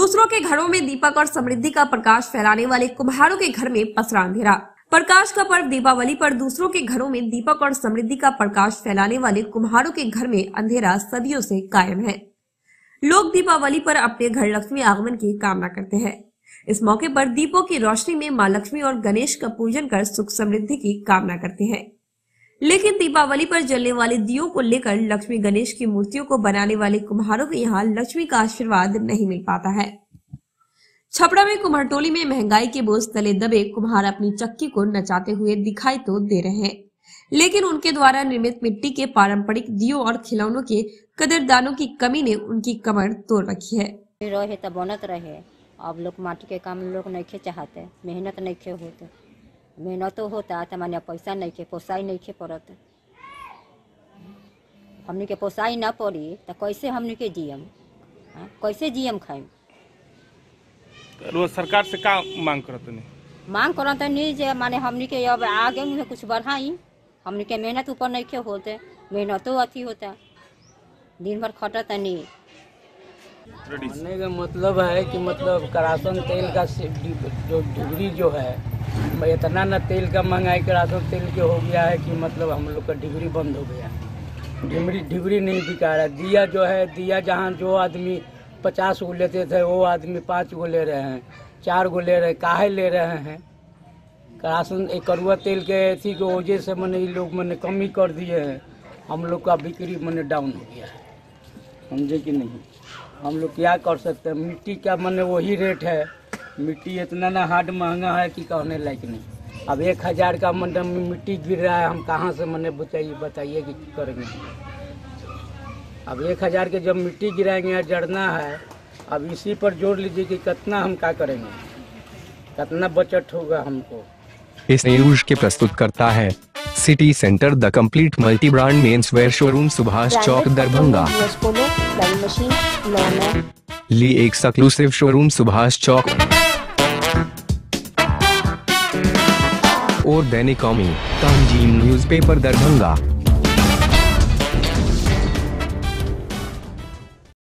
दूसरों के घरों में दीपक और समृद्धि का प्रकाश फैलाने वाले कुम्हारों के घर में पसरा अंधेरा। प्रकाश का पर्व दीपावली पर दूसरों के घरों में दीपक और समृद्धि का प्रकाश फैलाने वाले कुम्हारों के घर में अंधेरा सदियों से कायम है। लोग दीपावली पर अपने घर लक्ष्मी आगमन की कामना करते हैं। इस मौके पर दीपों की रोशनी में माँ लक्ष्मी और गणेश का पूजन कर सुख समृद्धि की कामना करते हैं। लेकिन दीपावली पर जलने वाले दियो को लेकर लक्ष्मी गणेश की मूर्तियों को बनाने वाले कुम्हारों के यहाँ लक्ष्मी का आशीर्वाद नहीं मिल पाता है। छपड़ा में कुम्हारटोली में महँगाई के बोझ तले दबे कुम्हार अपनी चक्की को नचाते हुए दिखाई तो दे रहे हैं। लेकिन उनके द्वारा निर्मित मिट्टी के पारंपरिक दियो और खिलौनों के कदरदानों की कमी ने उनकी कमर तोड़ रखी है। रहे तो बनत रहे। अब लोग माटी के काम लोग नहीं चाहते, मेहनत नहीं होते। मेहनतो होता तो माने पैसा नहीं के पोसाई नहीं के पड़त। हमनी के पोसाई ना पड़ी तो कैसे हमनी के जियम हाँ? कैसे जियम खाइम सरकार से का मांग करत नहीं मांग करत नहीं जे माने हमनी के अब आगे में कुछ बढ़ाई। हमनी के मेहनत ऊपर नहीं के होते मेहनतो अथी होता। दिन भर खटत नहीं का मतलब है कि मतलब करासन तेल का जो डिग्री जो है इतना ना तेल का महँगाई करासन तेल के हो गया है कि मतलब हम लोग का डिग्री बंद हो गया डिग्री डिग्री नहीं बिका रहा। दिया जो है, दिया जहाँ जो आदमी पचास गो लेते थे, वो आदमी पाँच गो ले रहे हैं, चार गो ले रहे काहे ले रहे हैं? करासन एक करुआ तेल के अथी के वजह से मैंने ये लोग मैंने कमी कर दिए हैं। हम लोग का बिक्री मैंने डाउन हो गया है। समझे कि नहीं? हम लोग क्या कर सकते हैं? मिट्टी का मैंने वही रेट है। मिट्टी इतना ना हार्ड महँगा है कि कहने लायक नहीं। अब एक हज़ार का मतलब मिट्टी गिर रहा है हम कहाँ से मैंने बताइए बताइए कि करेंगे? अब एक हज़ार के जब मिट्टी गिराएँगे या जड़ना है अब इसी पर जोड़ लीजिए कि कितना हम क्या करेंगे? कितना बचत होगा हमको? इस न्यूज़ के प्रस्तुत करता है city centre the complete multi brand men's wear showroom Subhash Chowk Darbhanga. Lee exclusive showroom Subhash Chowk. और दैनिक कौमी। तंजीम न्यूज़पेपर दरभंगा।